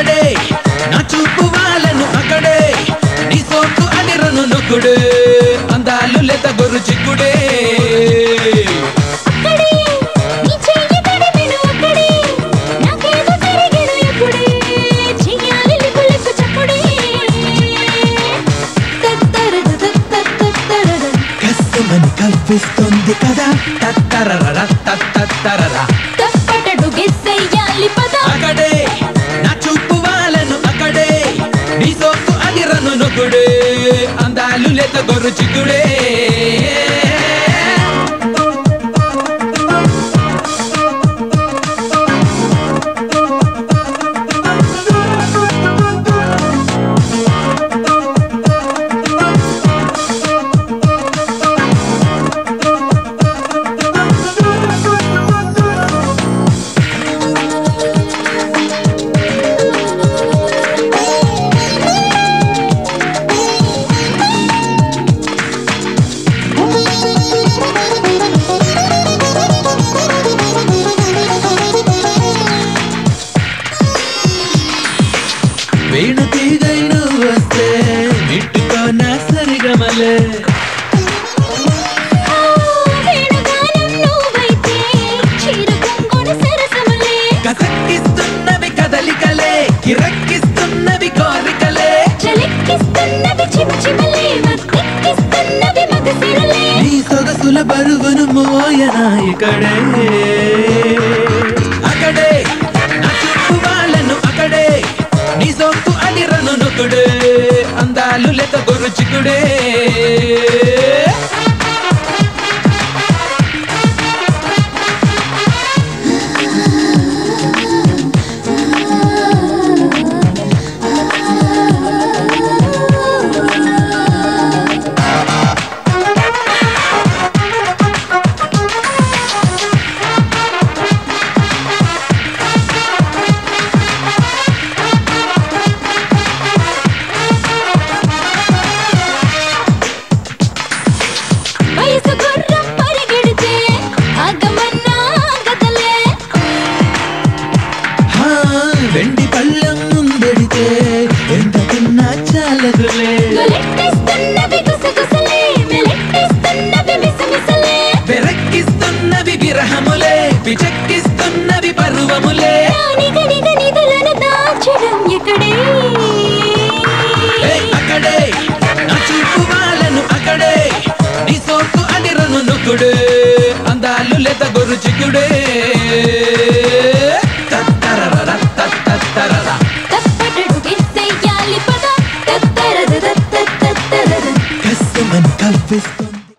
అక్కడే నా చూపు వాళ్ళను అక్కడే. నీ సోకు అని రను నొక్కుడే. అందాలు లేత బొరు చిక్కుడే. కనిపిస్తుంది కదా. తత్తరరా తత్తరరా అల్లులేత గొర్రు చిక్కుడే సరిగమలే వేణుగానం నువ్వైతే చీర కొంగున సరసములే. కసక్కిస్తున్నవి కదలికలే కిరక్కిస్తున్నవి కోరికలే. చలెక్కిస్తున్నవి చిమచిమలే మత్తెక్కిస్తున్నవి మగసిరలే. నీ సొగసుల బరువును మోయనా ఇక్కడే. అక్కడే గొర్రు చాలదులే గొలెట్టేస్తున్నవి గుసగుసలే మెలెట్టేస్తున్నవి మిసమిసలే. వెరక్కిస్తున్నవి విరహములే పిచెక్కిస్తున్నవి పర్వములే. నిగ నిగ నిధులను దాచడం ఎక్కడే ఏయ్, అక్కడే. నా చూపు వాళ్ళను అక్కడే. నీ సోకు అడిరను నొక్కుడే అందాలు లెత గొర్రు చిక్కుడే.